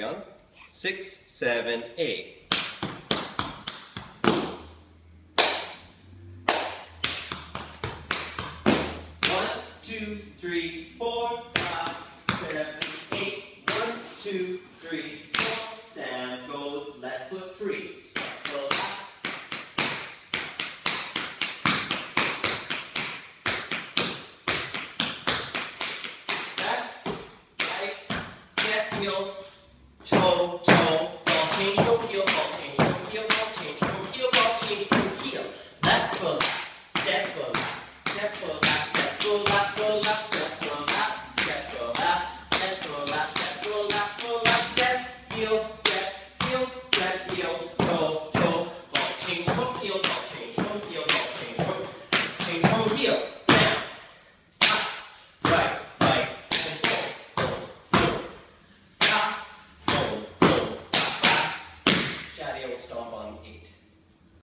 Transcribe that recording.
Agree on? Six, seven, eight. One, two, three, four, five, seven, eight. One, two, three, four. Sam goes left foot free. Left, right, step, heel, toe, toe, ball change, go heel, ball change, go heel, ball change, go heel, ball change, go heel. Left foot step foot step foot left, step foot left, foot left, step foot left, step foot left, step foot step foot step, heel, step, heel, step, heel, toe, toe, ball change, go heel, ball change, go heel, ball change, go change, go heel. Down, up, right, right, and go, go, go. Shaddy will stomp on eight.